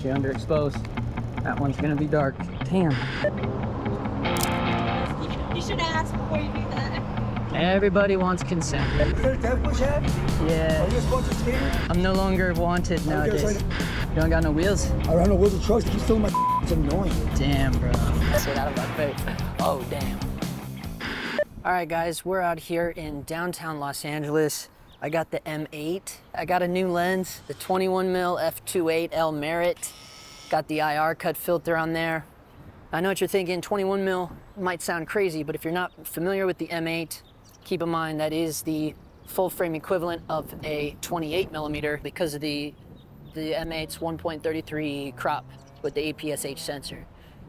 She underexposed. That one's gonna be dark. Damn. You should ask before you do that. Everybody wants consent. Yeah. I'm no longer wanted nowadays. You don't got no wheels? I don't know where's the trucks. Keep stealing my. It's annoying. Damn, bro. That's it out of my face. Oh, damn. All right, guys, we're out here in downtown Los Angeles. I got the M8. I got a new lens, the 21 mil f2.8L Merit. Got the IR cut filter on there. I know what you're thinking, 21 mil might sound crazy, but if you're not familiar with the M8, keep in mind that is the full frame equivalent of a 28 millimeter because of the, the M8's 1.33 crop with the APS-H sensor.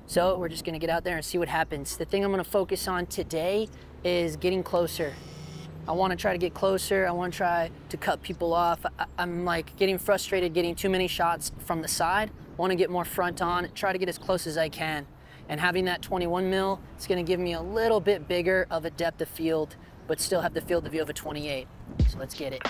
So we're just gonna get out there and see what happens. The thing I'm gonna focus on today is getting closer. I wanna try to get closer. I wanna try to cut people off. I, I'm like getting frustrated getting too many shots from the side. Wanna get more front on, try to get as close as I can. And having that 21 mil, it's gonna give me a little bit bigger of a depth of field, but still have the field of view of a 28. So let's get it.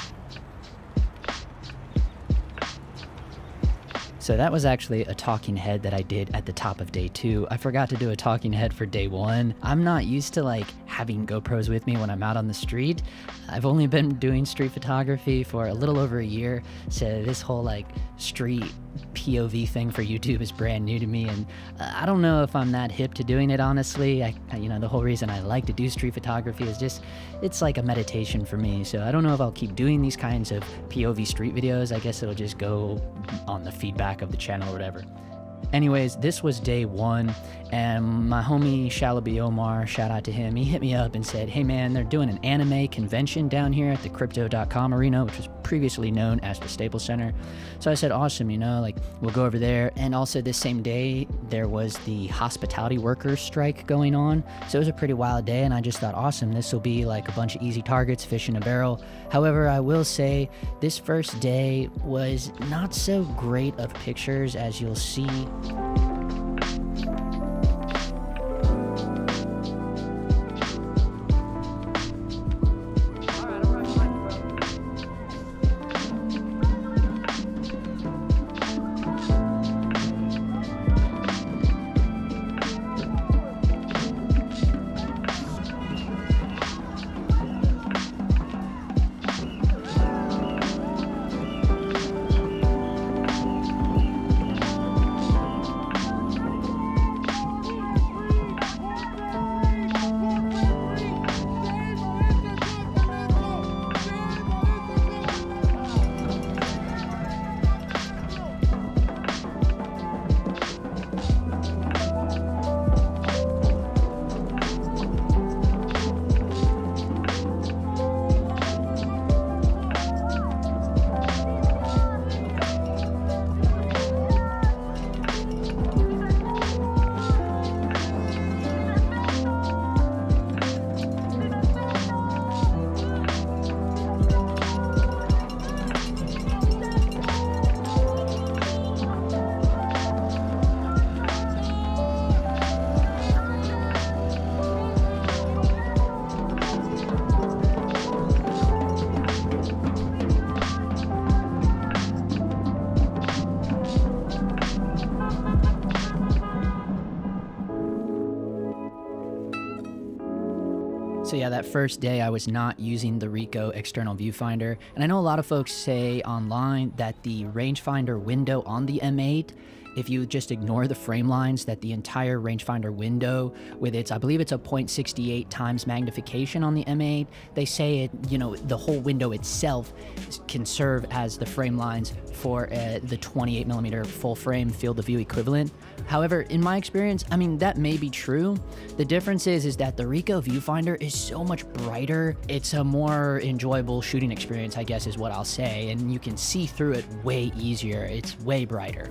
So that was actually a talking head that I did at the top of day two. I forgot to do a talking head for day one. I'm not used to like having GoPros with me when I'm out on the street. I've only been doing street photography for a little over a year. So this whole like street POV thing for YouTube is brand new to me, and uh, I don't know if I'm that hip to doing it. Honestly, I, you know, the whole reason I like to do street photography is just it's like a meditation for me. So I don't know if I'll keep doing these kinds of POV street videos. I guess it'll just go on the feedback of the channel or whatever. Anyways, this was day one, and my homie Shalaby Omar, shout out to him, he hit me up and said, Hey man, they're doing an anime convention down here at the Crypto.com arena, which was previously known as the Staples Center. So I said, Awesome, you know, like we'll go over there. And also, this same day, there was the hospitality workers strike going on. So it was a pretty wild day, and I just thought, Awesome, this will be like a bunch of easy targets, fish in a barrel. However, I will say this first day was not so great of pictures as you'll see yeah, that first day I was not using the Ricoh external viewfinder. And I know a lot of folks say online that the rangefinder window on the M8 if you just ignore the frame lines that the entire rangefinder window with its i believe it's a 0.68 times magnification on the m8 they say it you know the whole window itself can serve as the frame lines for uh, the 28 millimeter full frame field of view equivalent. However in my experience i mean that may be true. The difference is is that the ricoh viewfinder is so much brighter. It's a more enjoyable shooting experience i guess is what i'll say and you can see through it way easier. It's way brighter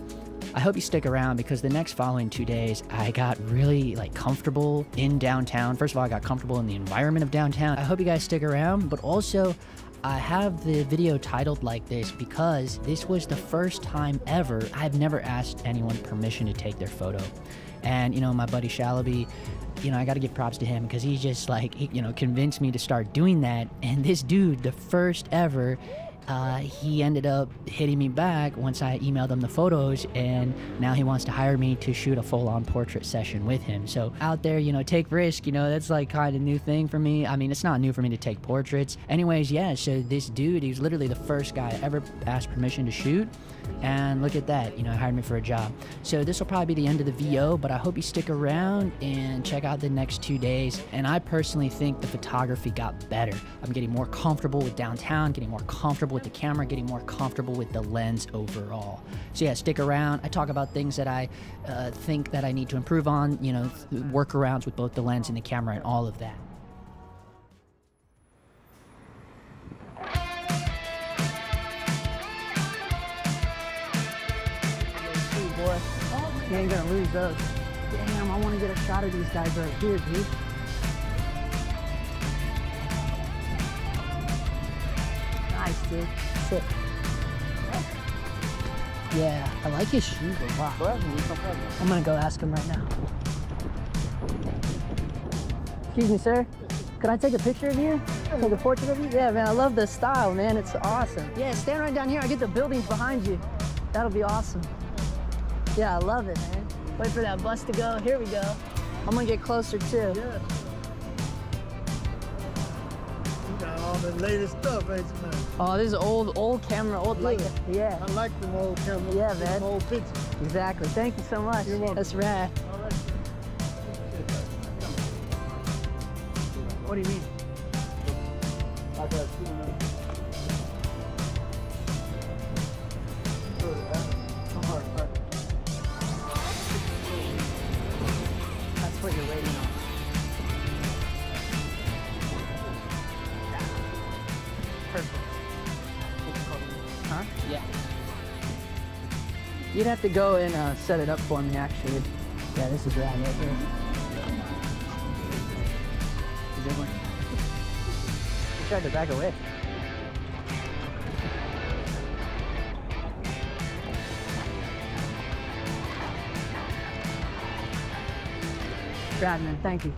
I hope you stick around because the next following two days, I got really like comfortable in downtown. First of all, I got comfortable in the environment of downtown. I hope you guys stick around, but also I have the video titled like this because this was the first time ever I've never asked anyone permission to take their photo. And, you know, my buddy Shalaby, you know, I got to give props to him because he just like, he, you know, convinced me to start doing that. And this dude, the first ever, uh, he ended up hitting me back once I emailed him the photos, and now he wants to hire me to shoot a full on portrait session with him. So, out there, you know, take risk, you know, that's like kind of new thing for me. I mean, it's not new for me to take portraits. Anyways, yeah, so this dude, he was literally the first guy I ever asked permission to shoot. And look at that, you know, hired me for a job. So this will probably be the end of the VO, but I hope you stick around and check out the next two days. And I personally think the photography got better. I'm getting more comfortable with downtown, getting more comfortable with the camera, getting more comfortable with the lens overall. So yeah, stick around. I talk about things that I uh, think that I need to improve on, you know, workarounds with both the lens and the camera and all of that. You ain't gonna lose those. Damn, I wanna get a shot of these guys right here, dude. Dude. Sick. Yeah, I like his shoes a lot. I'm gonna go ask him right now. Excuse me, sir. Could I take a picture of you? Take a portrait of you? Yeah, man, I love the style, man. It's awesome. Yeah, stand right down here. I get the buildings behind you. That'll be awesome. Yeah, I love it, man. Wait for that bus to go. Here we go. I'm gonna get closer too. Yeah. Got all the latest stuff, ain't you, man? Oh, this is old, old camera, old light. Yeah, I like them old cameras. Yeah, man. Old pictures. exactly. Thank you so much. You're welcome. That's rad. All right. What do you mean? You'd have to go and uh, set it up for me, actually. Yeah, this is rad right here. Good one. You tried to back away. Rad, man. Thank you.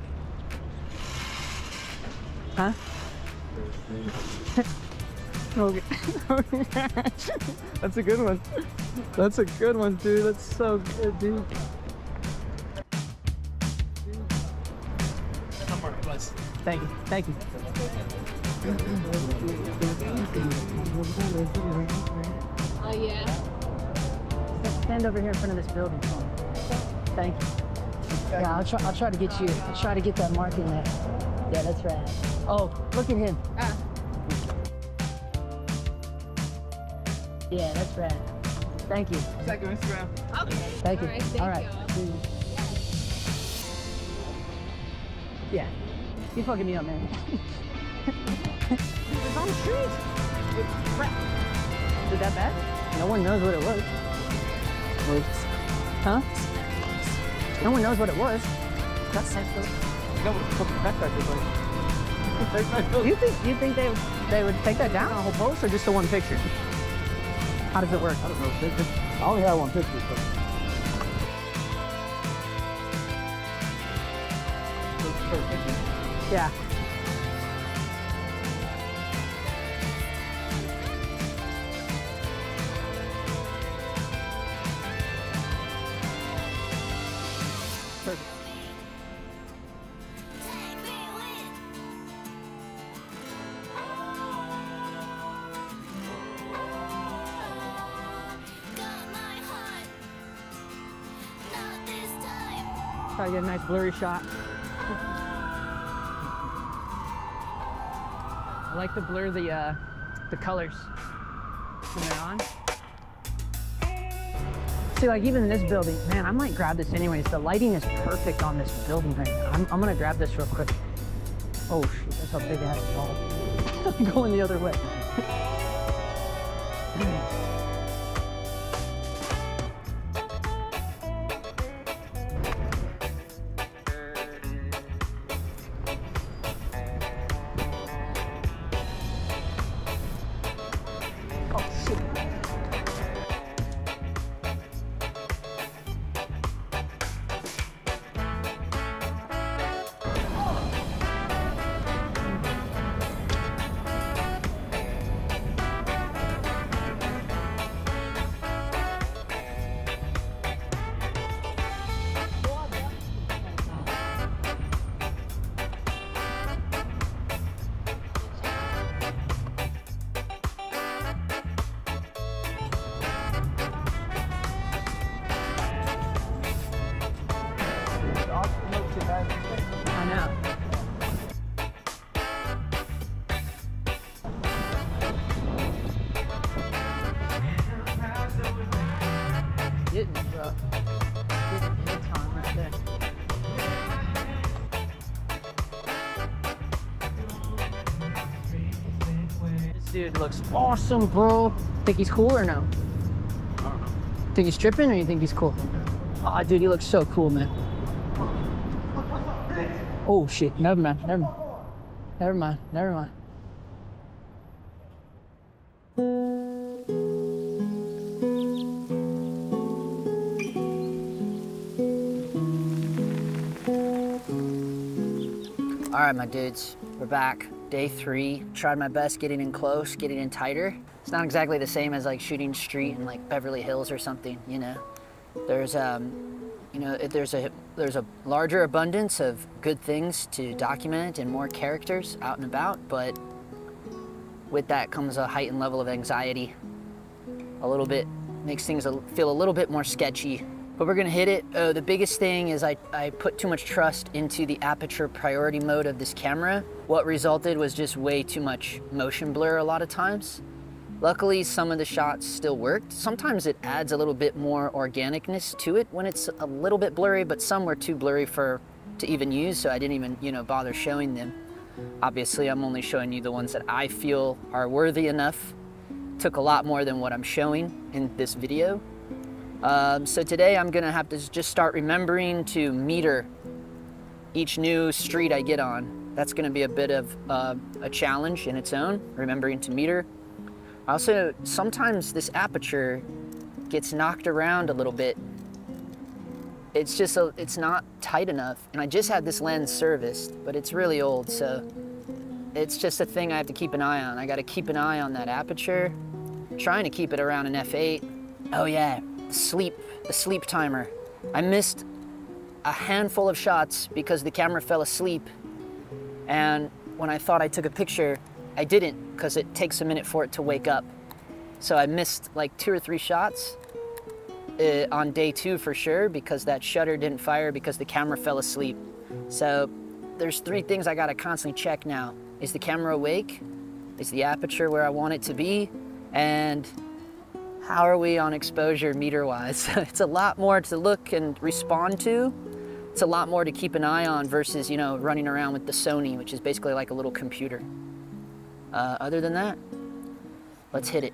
Huh? okay. That's a good one. That's a good one, dude. That's so good, dude. Thank you. Thank you. Oh, yeah. Stand over here in front of this building. Thank you. Yeah, I'll try. I'll try to get you. I'll try to get that mark in there. Yeah, that's right. Oh, look at him. Ah. Yeah, that's rad. Thank you. Check your Instagram. Okay. Thank you. All right. Thank All right. you. Yeah. You fucking me up, man. it's on the street. It's crap. Is it that bad? No one knows what it was. Huh? No one knows what it was. That's No, what the backpack is like. You think you think they would they would take that down a whole post or just the one picture? How does it work? I don't know. I only have one picture, so. Yeah. Blurry shot. I like to blur the uh, the colors when they're on. See, like even in this building, man, I might grab this anyways. The lighting is perfect on this building right now. I'm, I'm gonna grab this real quick. Oh shoot, that's how big ass ball. I'm going the other way. getting it, bro. Getting good time right there. This dude looks awesome, bro. Think he's cool or no? Think he's tripping or you think he's cool? Aw, dude, he looks so cool, man. Oh shit, never mind, never mind. Never mind, never mind. All right, my dudes, we're back. Day three. Tried my best getting in close, getting in tighter. It's not exactly the same as like shooting street in like Beverly Hills or something, you know. There's um, you know, there's a there's a larger abundance of good things to document and more characters out and about, but with that comes a heightened level of anxiety. A little bit makes things feel a little bit more sketchy. But we're gonna hit it. Uh, the biggest thing is I, I put too much trust into the aperture priority mode of this camera. What resulted was just way too much motion blur a lot of times. Luckily, some of the shots still worked. Sometimes it adds a little bit more organicness to it when it's a little bit blurry, but some were too blurry for to even use, so I didn't even, you know, bother showing them. Obviously, I'm only showing you the ones that I feel are worthy enough. Took a lot more than what I'm showing in this video. Um, so today I'm gonna have to just start remembering to meter each new street I get on. That's gonna be a bit of uh, a challenge in its own, remembering to meter. Also, sometimes this aperture gets knocked around a little bit. It's just, a, it's not tight enough. And I just had this lens serviced, but it's really old, so it's just a thing I have to keep an eye on. I gotta keep an eye on that aperture, trying to keep it around an f8. Oh yeah, sleep, the sleep timer. I missed a handful of shots because the camera fell asleep. And when I thought I took a picture, I didn't because it takes a minute for it to wake up. So I missed like two or three shots uh, on day two for sure because that shutter didn't fire because the camera fell asleep. So there's three things I gotta constantly check now. Is the camera awake? Is the aperture where I want it to be? And how are we on exposure meter wise? it's a lot more to look and respond to. It's a lot more to keep an eye on versus, you know, running around with the Sony, which is basically like a little computer. Uh, other than that, let's hit it.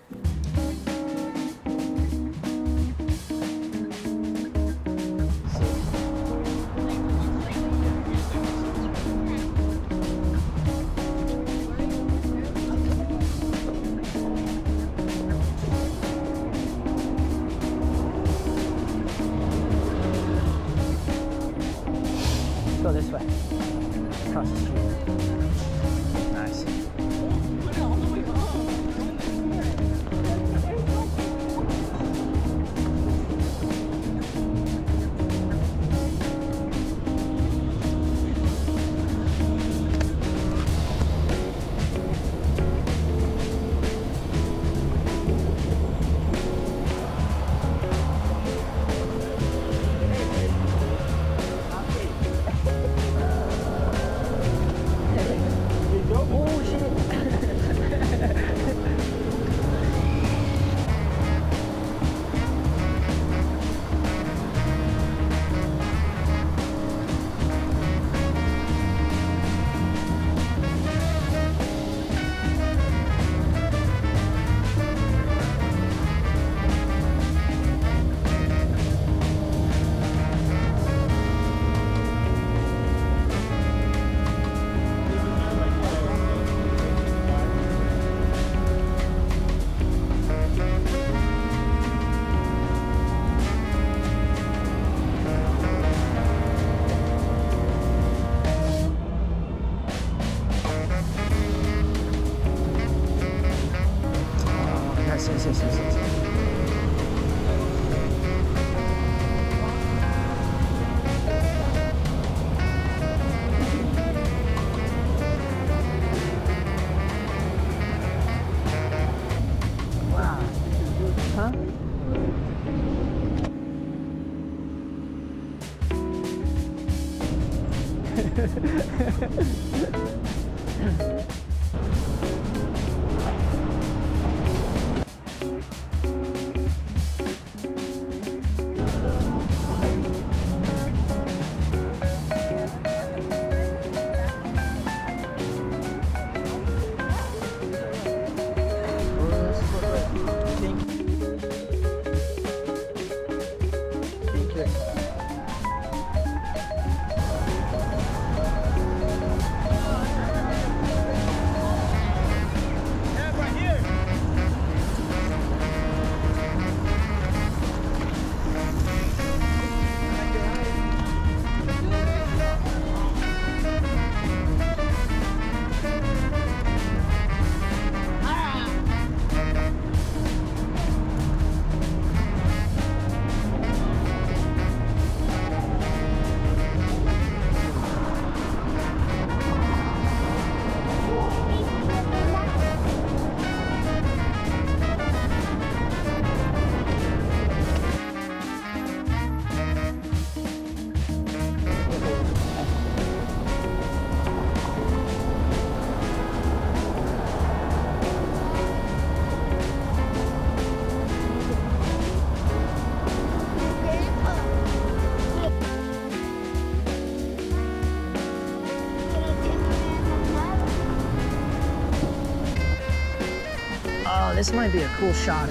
This might be a cool shot.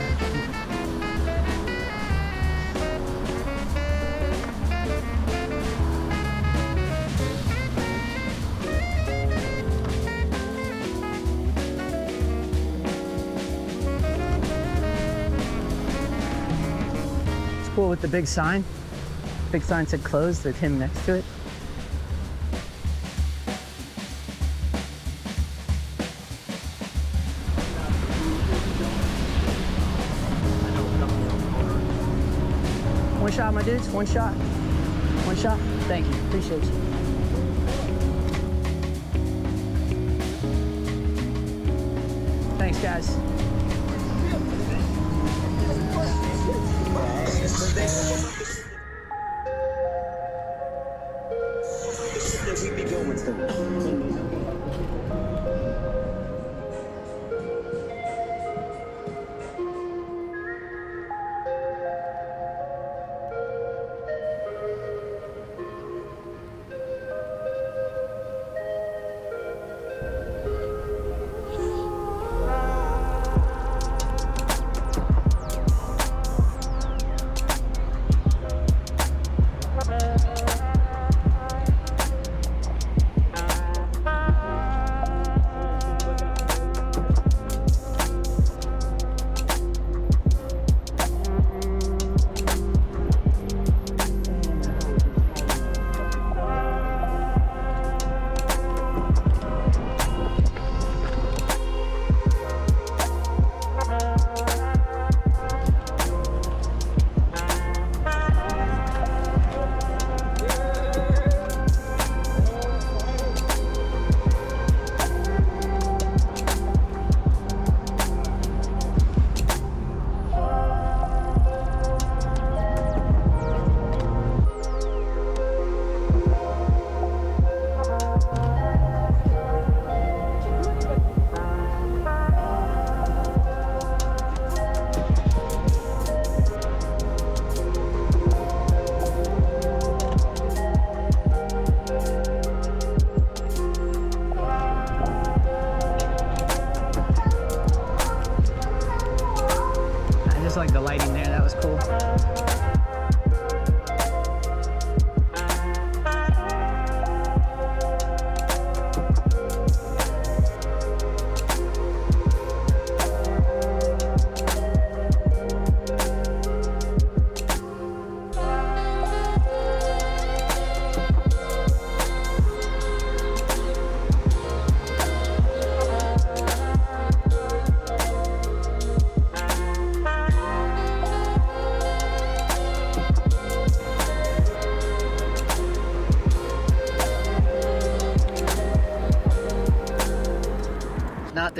It's cool with the big sign. Big sign said closed with him next to it. One shot, my dudes. One shot. One shot. Thank you. Appreciate you. Thanks, guys.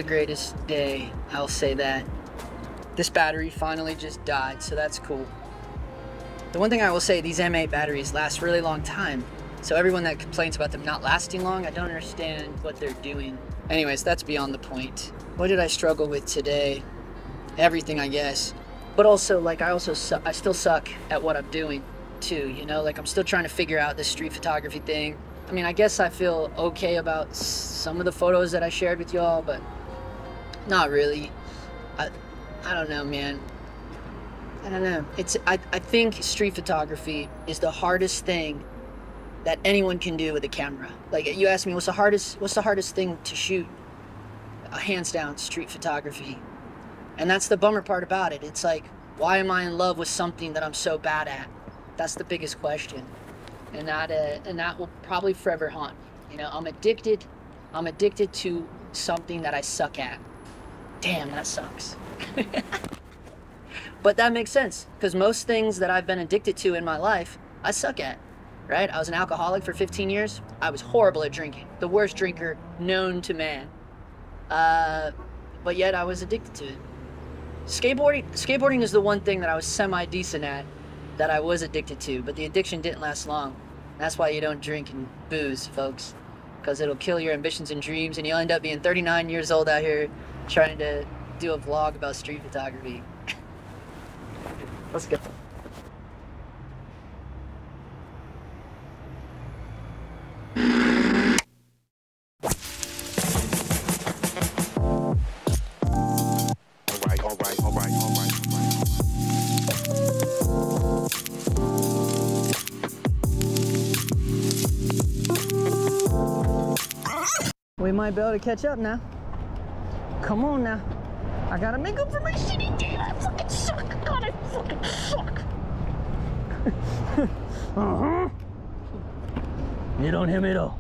the greatest day, I'll say that. This battery finally just died, so that's cool. The one thing I will say, these M8 batteries last really long time. So everyone that complains about them not lasting long, I don't understand what they're doing. Anyways, that's beyond the point. What did I struggle with today? Everything, I guess. But also, like, I also su- I still suck at what I'm doing, too. You know, like I'm still trying to figure out this street photography thing. I mean, I guess I feel okay about some of the photos that I shared with y'all, but not really. I, I don't know, man. I don't know. It's I, I think street photography is the hardest thing that anyone can do with a camera. Like you asked me, what's the hardest what's the hardest thing to shoot? Uh, hands down, street photography. And that's the bummer part about it. It's like, why am I in love with something that I'm so bad at? That's the biggest question. And that uh, and that will probably forever haunt me. You know, I'm addicted. I'm addicted to something that I suck at. Damn, that sucks. But that makes sense because most things that I've been addicted to in my life, I suck at. Right? I was an alcoholic for 15 years. I was horrible at drinking, the worst drinker known to man. Uh, but yet I was addicted to it. Skateboarding, skateboarding is the one thing that I was semi decent at, that I was addicted to. But the addiction didn't last long. That's why you don't drink and booze, folks, because it'll kill your ambitions and dreams, and you'll end up being 39 years old out here trying to do a vlog about street photography. Let's go. We might be able to catch up now. Come on now. I gotta make up for my shitty day. I fucking suck. God, I fucking suck. Uh huh. You don't hear me though.